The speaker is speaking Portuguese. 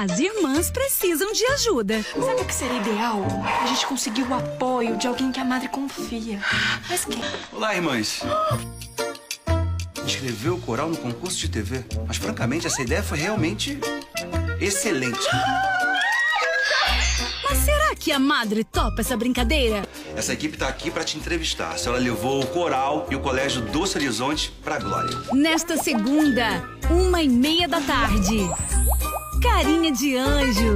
As irmãs precisam de ajuda. Sabe o que seria ideal? A gente conseguir o apoio de alguém que a madre confia. Mas quem? Olá, irmãs. Inscreveu o coral no concurso de TV. Mas, francamente, essa ideia foi realmente excelente. Mas será que a madre topa essa brincadeira? Essa equipe tá aqui para te entrevistar. Se ela levou o coral e o colégio Doce Horizonte pra glória. Nesta segunda, uma e meia da tarde. Carinha de anjo.